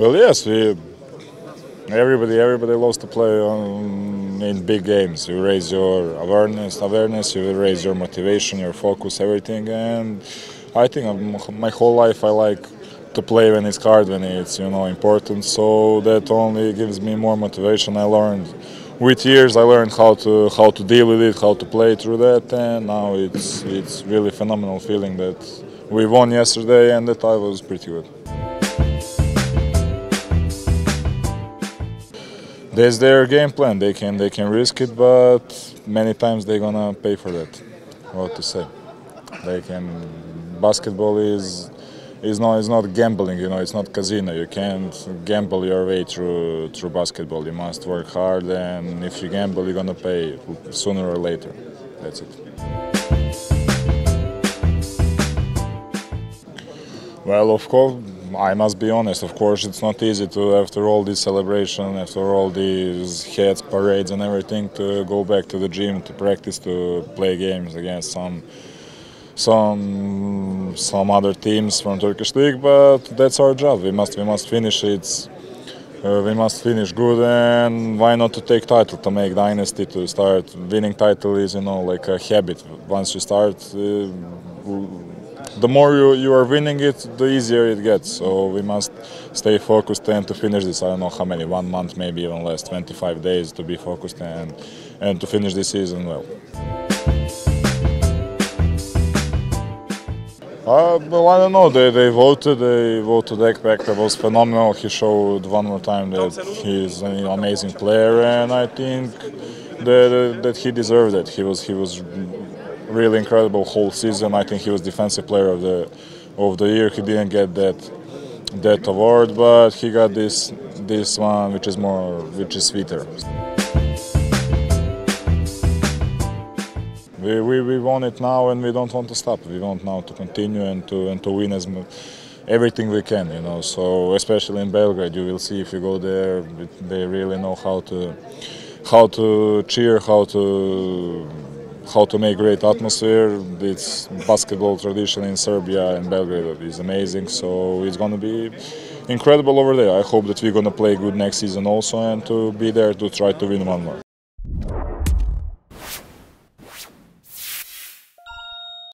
Well, yes, we. Everybody, everybody loves to play on, in big games. You raise your awareness, awareness. You raise your motivation, your focus, everything. And I think my whole life I like to play when it's hard, when it's you know important. So that only gives me more motivation. I learned with years. I learned how to how to deal with it, how to play through that, and now it's it's really phenomenal feeling that we won yesterday and that I was pretty good. That's their game plan. They can they can risk it, but many times they're gonna pay for that. What to say? They can. Basketball is is not is not gambling. You know, it's not casino. You can't gamble your way through through basketball. You must work hard, and if you gamble, you're gonna pay sooner or later. That's it. Well, of course, I must be honest. Of course, it's not easy to, after all this celebration, after all these heads, parades, and everything, to go back to the gym to practice, to play games against some some some other teams from Turkish league. But that's our job. We must we must finish it. Uh, we must finish good, and why not to take title to make dynasty to start winning title is you know like a habit. Once you start. Uh, the more you, you are winning it, the easier it gets. So we must stay focused and to finish this. I don't know how many, one month, maybe even less, 25 days to be focused and and to finish this season well. Uh, well, I don't know. They, they voted. They voted. That was phenomenal. He showed one more time that he's an amazing player, and I think that, that he deserved it. He was he was really incredible whole season. I think he was defensive player of the of the year. He didn't get that that award, but he got this this one, which is more which is sweeter. We, we, we won it now and we don't want to stop. We want now to continue and to and to win as everything we can, you know. So especially in Belgrade, you will see if you go there, they really know how to how to cheer, how to how to make great atmosphere. It's basketball tradition in Serbia and Belgrade is amazing. So it's going to be incredible over there. I hope that we're going to play good next season also and to be there to try to win one more.